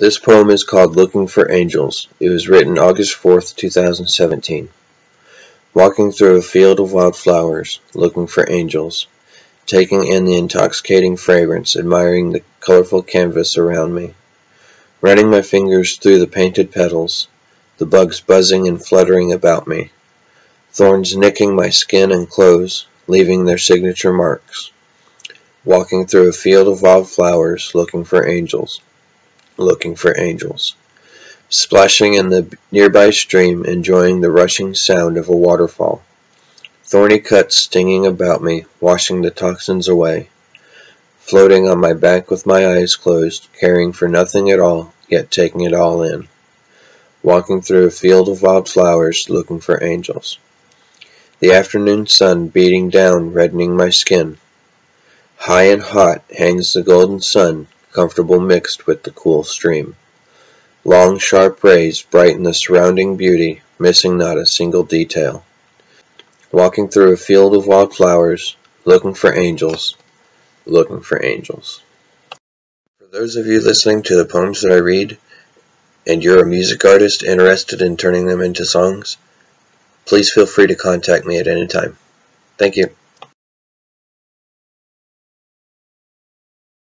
This poem is called Looking for Angels. It was written August 4th, 2017. Walking through a field of wildflowers, looking for angels, taking in the intoxicating fragrance, admiring the colorful canvas around me, running my fingers through the painted petals, the bugs buzzing and fluttering about me, thorns nicking my skin and clothes, leaving their signature marks, walking through a field of wildflowers, looking for angels looking for angels. Splashing in the nearby stream, enjoying the rushing sound of a waterfall. Thorny cuts stinging about me, washing the toxins away. Floating on my back with my eyes closed, caring for nothing at all, yet taking it all in. Walking through a field of wildflowers, looking for angels. The afternoon sun beating down, reddening my skin. High and hot hangs the golden sun, comfortable mixed with the cool stream. Long sharp rays brighten the surrounding beauty, missing not a single detail. Walking through a field of wildflowers, looking for angels, looking for angels. For those of you listening to the poems that I read, and you're a music artist interested in turning them into songs, please feel free to contact me at any time. Thank you.